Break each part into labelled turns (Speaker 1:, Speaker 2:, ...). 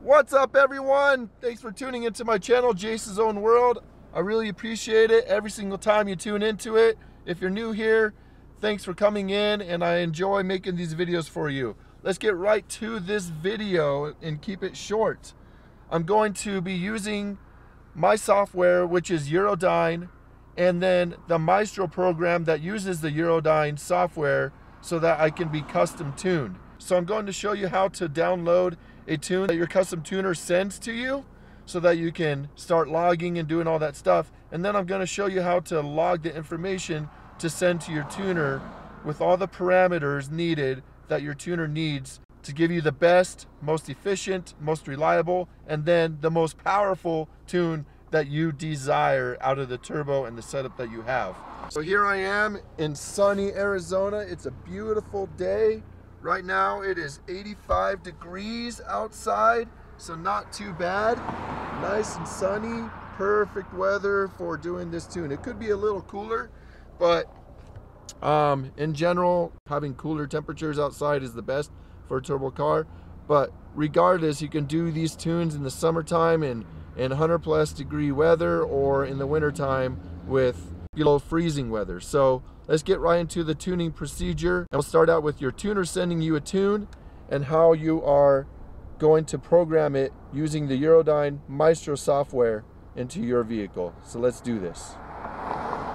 Speaker 1: What's up everyone? Thanks for tuning into my channel, Jace's Own World. I really appreciate it every single time you tune into it. If you're new here, thanks for coming in and I enjoy making these videos for you. Let's get right to this video and keep it short. I'm going to be using my software, which is Eurodyne, and then the Maestro program that uses the Eurodyne software so that I can be custom tuned. So I'm going to show you how to download a tune that your custom tuner sends to you so that you can start logging and doing all that stuff. And then I'm going to show you how to log the information to send to your tuner with all the parameters needed that your tuner needs to give you the best, most efficient, most reliable, and then the most powerful tune that you desire out of the turbo and the setup that you have. So here I am in sunny Arizona. It's a beautiful day. Right now it is 85 degrees outside, so not too bad. Nice and sunny, perfect weather for doing this tune. It could be a little cooler, but um, in general, having cooler temperatures outside is the best for a turbo car. But regardless, you can do these tunes in the summertime in, in 100 plus degree weather or in the wintertime with below freezing weather. So let's get right into the tuning procedure. And we'll start out with your tuner sending you a tune and how you are going to program it using the Eurodyne Maestro software into your vehicle. So let's do this.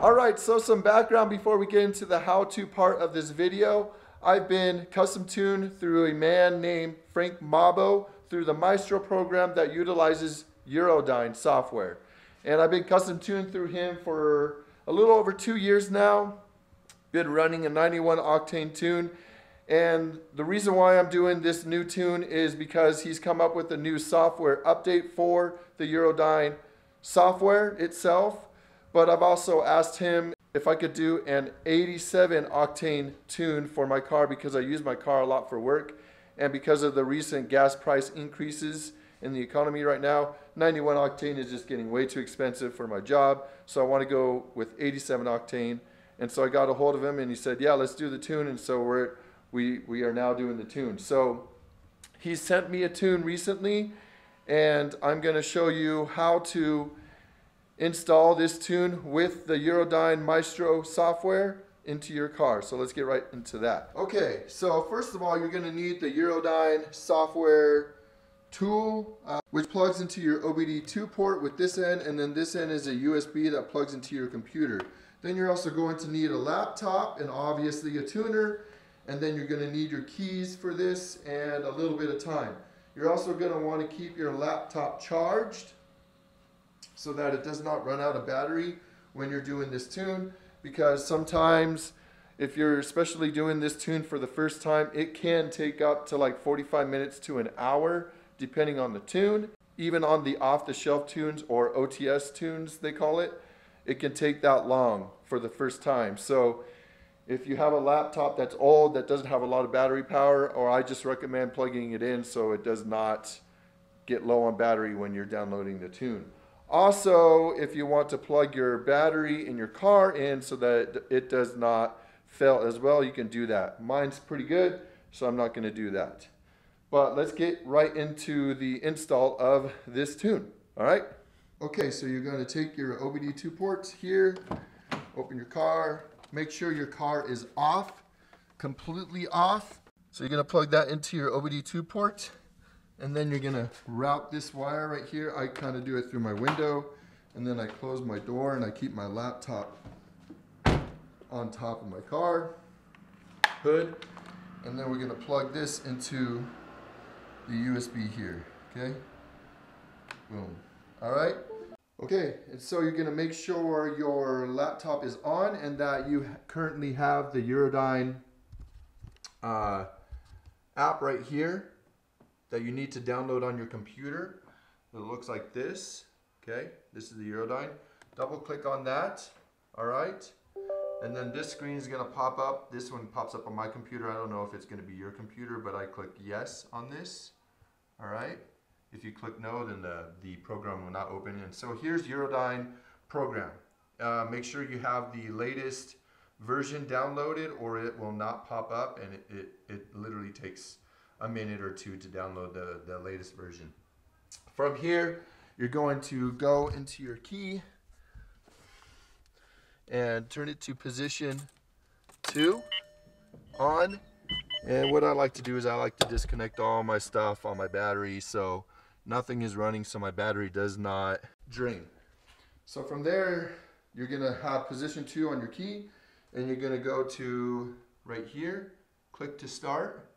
Speaker 1: All right, so some background before we get into the how-to part of this video. I've been custom tuned through a man named Frank Mabo through the Maestro program that utilizes Eurodyne software. And I've been custom tuned through him for a little over two years now. Been running a 91 octane tune. And the reason why I'm doing this new tune is because he's come up with a new software update for the Eurodyne software itself but I've also asked him if I could do an 87 octane tune for my car because I use my car a lot for work and because of the recent gas price increases in the economy right now 91 octane is just getting way too expensive for my job so I want to go with 87 octane and so I got a hold of him and he said yeah let's do the tune and so we're we we are now doing the tune so he sent me a tune recently and I'm going to show you how to install this tune with the Eurodyne Maestro software into your car. So let's get right into that. Okay, so first of all, you're gonna need the Eurodyne software tool, uh, which plugs into your OBD2 port with this end, and then this end is a USB that plugs into your computer. Then you're also going to need a laptop and obviously a tuner, and then you're gonna need your keys for this and a little bit of time. You're also gonna wanna keep your laptop charged so that it does not run out of battery when you're doing this tune because sometimes if you're especially doing this tune for the first time it can take up to like 45 minutes to an hour depending on the tune even on the off-the-shelf tunes or OTS tunes they call it it can take that long for the first time so if you have a laptop that's old that doesn't have a lot of battery power or I just recommend plugging it in so it does not get low on battery when you're downloading the tune also, if you want to plug your battery in your car in so that it does not fail as well, you can do that. Mine's pretty good, so I'm not going to do that. But let's get right into the install of this tune. All right? Okay, so you're going to take your OBD2 ports here, open your car, make sure your car is off, completely off. So you're going to plug that into your OBD2 port and then you're gonna route this wire right here. I kind of do it through my window and then I close my door and I keep my laptop on top of my car hood and then we're gonna plug this into the USB here, okay? Boom, all right? Okay, and so you're gonna make sure your laptop is on and that you currently have the Eurodyne uh, app right here that you need to download on your computer. It looks like this, okay? This is the Eurodyne. Double click on that, all right? And then this screen is gonna pop up. This one pops up on my computer. I don't know if it's gonna be your computer, but I click yes on this, all right? If you click no, then the, the program will not open. And so here's Eurodyne program. Uh, make sure you have the latest version downloaded or it will not pop up and it, it, it literally takes a minute or two to download the, the latest version. From here, you're going to go into your key and turn it to position two on. And what I like to do is I like to disconnect all my stuff on my battery so nothing is running so my battery does not drain. So from there, you're gonna have position two on your key and you're gonna go to right here, click to start.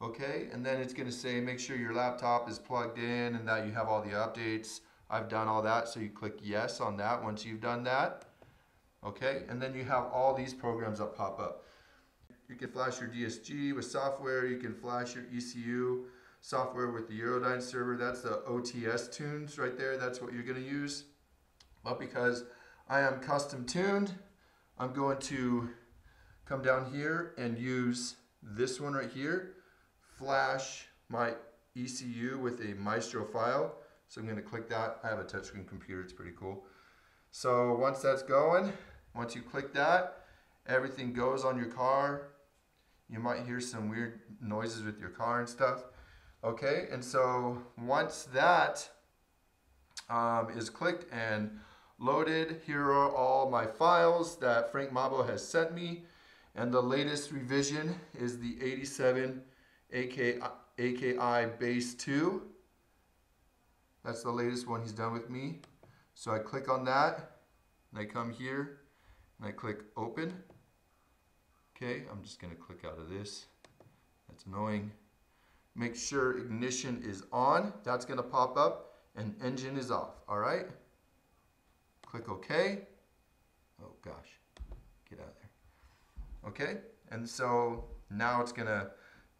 Speaker 1: Okay, and then it's gonna say make sure your laptop is plugged in and that you have all the updates. I've done all that, so you click yes on that once you've done that. Okay, and then you have all these programs that pop up. You can flash your DSG with software, you can flash your ECU software with the Eurodyne server. That's the OTS tunes right there, that's what you're gonna use. But because I am custom tuned, I'm going to come down here and use this one right here, flash my ECU with a Maestro file. So I'm going to click that. I have a touchscreen computer, it's pretty cool. So once that's going, once you click that, everything goes on your car. You might hear some weird noises with your car and stuff. Okay, and so once that um, is clicked and loaded. Here are all my files that Frank Mabo has sent me. And the latest revision is the 87 AKI, AKI Base 2. That's the latest one he's done with me. So I click on that, and I come here, and I click Open. Okay, I'm just going to click out of this. That's annoying. Make sure ignition is on. That's going to pop up, and engine is off. All right? Click OK. Oh gosh, get out of there. Okay, and so now it's going to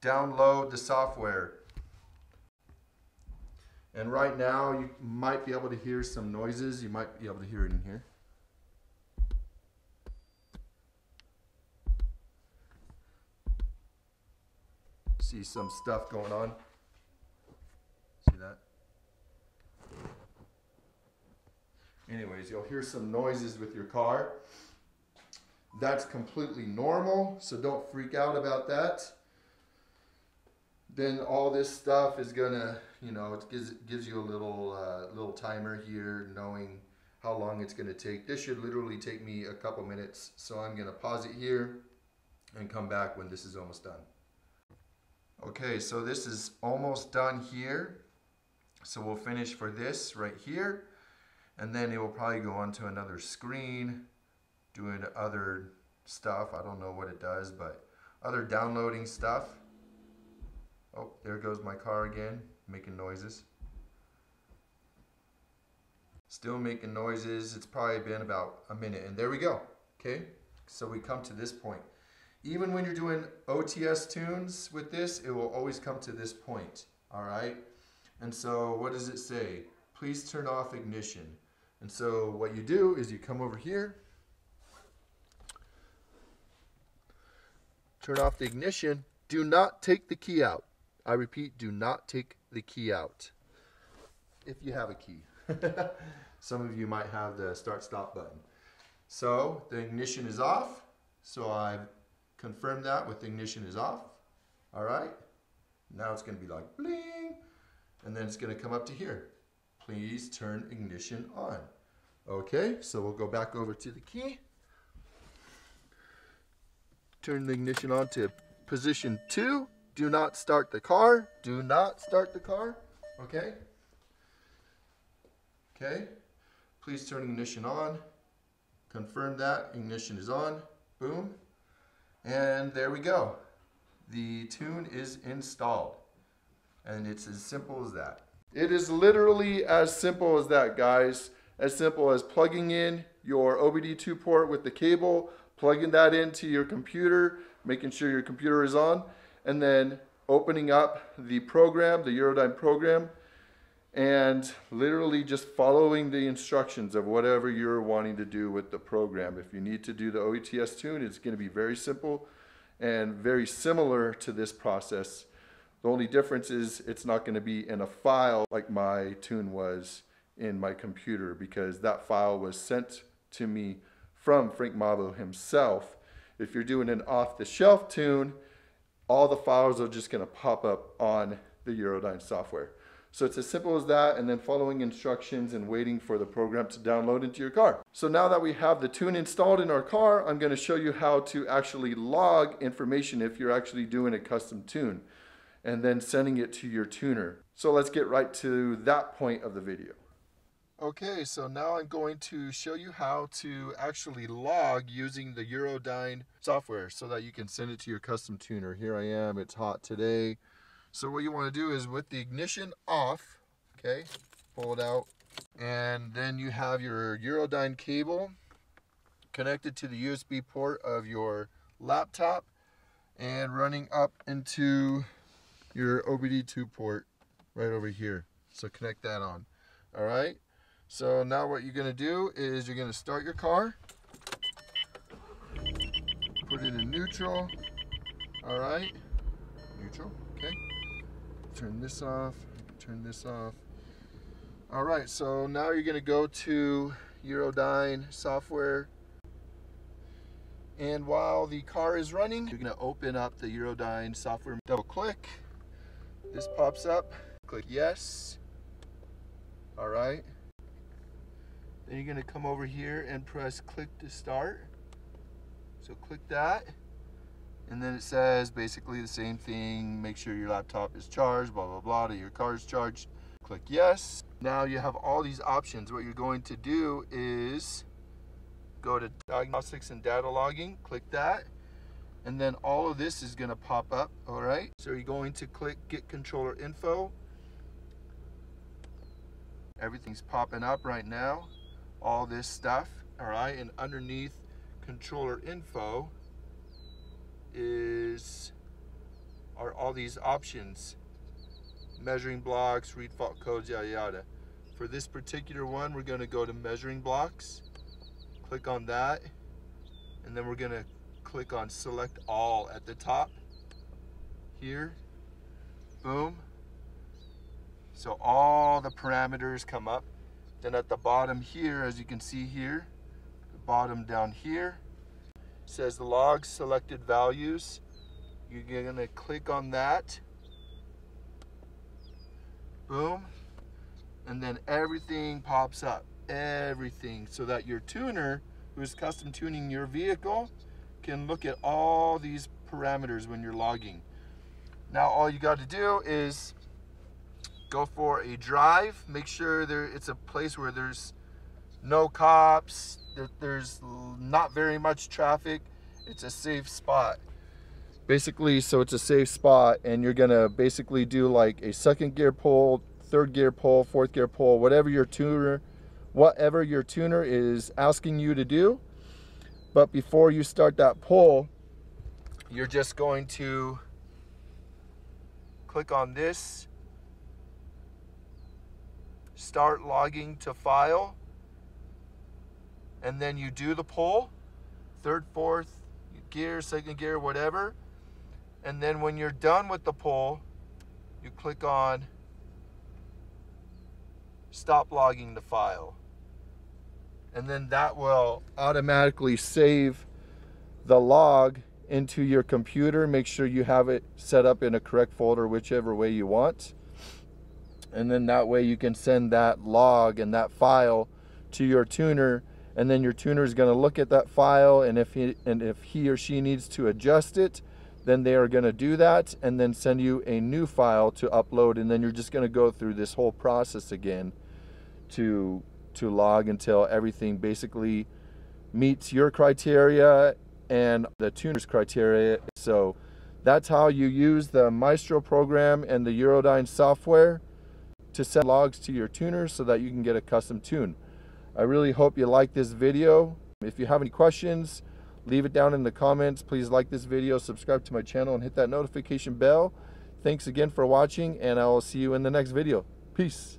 Speaker 1: download the software. And right now you might be able to hear some noises. You might be able to hear it in here. See some stuff going on. See that? Anyways, you'll hear some noises with your car. That's completely normal, so don't freak out about that. Then all this stuff is gonna, you know, it gives, gives you a little, uh, little timer here, knowing how long it's gonna take. This should literally take me a couple minutes, so I'm gonna pause it here and come back when this is almost done. Okay, so this is almost done here. So we'll finish for this right here and then it will probably go onto another screen doing other stuff. I don't know what it does, but other downloading stuff. Oh, there goes my car again, making noises. Still making noises. It's probably been about a minute, and there we go. Okay, so we come to this point. Even when you're doing OTS tunes with this, it will always come to this point. All right, and so what does it say? Please turn off ignition. And so what you do is you come over here, turn off the ignition. Do not take the key out. I repeat, do not take the key out. If you have a key. Some of you might have the start stop button. So the ignition is off. So I've confirmed that with ignition is off. All right. Now it's going to be like bling. And then it's going to come up to here please turn ignition on. Okay, so we'll go back over to the key. Turn the ignition on to position two. Do not start the car. Do not start the car. Okay. Okay. Please turn ignition on. Confirm that ignition is on. Boom. And there we go. The tune is installed. And it's as simple as that. It is literally as simple as that, guys. As simple as plugging in your OBD2 port with the cable, plugging that into your computer, making sure your computer is on, and then opening up the program, the Eurodyne program, and literally just following the instructions of whatever you're wanting to do with the program. If you need to do the OETS tune, it's going to be very simple and very similar to this process the only difference is it's not going to be in a file like my tune was in my computer because that file was sent to me from Frank Mabo himself. If you're doing an off-the-shelf tune, all the files are just going to pop up on the Eurodyne software. So it's as simple as that and then following instructions and waiting for the program to download into your car. So now that we have the tune installed in our car, I'm going to show you how to actually log information if you're actually doing a custom tune and then sending it to your tuner. So let's get right to that point of the video. Okay, so now I'm going to show you how to actually log using the Eurodyne software so that you can send it to your custom tuner. Here I am, it's hot today. So what you want to do is with the ignition off, okay, pull it out, and then you have your Eurodyne cable connected to the USB port of your laptop and running up into your OBD2 port right over here. So connect that on. All right. So now what you're going to do is you're going to start your car. Put it in neutral. All right. Neutral. Okay. Turn this off. Turn this off. All right. So now you're going to go to Eurodyne software. And while the car is running, you're going to open up the Eurodyne software. Double click. This pops up. Click yes. All right. Then you're going to come over here and press click to start. So click that. And then it says basically the same thing. Make sure your laptop is charged, blah, blah, blah, that your car is charged. Click yes. Now you have all these options. What you're going to do is go to diagnostics and data logging, click that. And then all of this is gonna pop up, all right? So you're going to click get controller info. Everything's popping up right now all this stuff, all right? And underneath controller info is are all these options. Measuring blocks, read fault codes, yada yada. For this particular one, we're gonna go to measuring blocks, click on that, and then we're gonna click on select all at the top here. Boom. So all the parameters come up. Then at the bottom here, as you can see here, the bottom down here, says the log selected values. You're gonna click on that. Boom. And then everything pops up. Everything. So that your tuner, who's custom tuning your vehicle, can look at all these parameters when you're logging. Now all you got to do is go for a drive. Make sure there it's a place where there's no cops, there, there's not very much traffic. It's a safe spot. Basically, so it's a safe spot and you're gonna basically do like a second gear pull, third gear pull, fourth gear pull, whatever your tuner, whatever your tuner is asking you to do. But before you start that pull, you're just going to click on this start logging to file, and then you do the pull, third, fourth gear, second gear, whatever. And then when you're done with the pull, you click on stop logging the file. And then that will automatically save the log into your computer. Make sure you have it set up in a correct folder, whichever way you want and then that way you can send that log and that file to your tuner and then your tuner is going to look at that file and if he and if he or she needs to adjust it then they are going to do that and then send you a new file to upload and then you're just going to go through this whole process again to to log until everything basically meets your criteria and the tuner's criteria so that's how you use the Maestro program and the Eurodyne software to send logs to your tuner so that you can get a custom tune. I really hope you like this video. If you have any questions, leave it down in the comments. Please like this video, subscribe to my channel, and hit that notification bell. Thanks again for watching, and I will see you in the next video. Peace.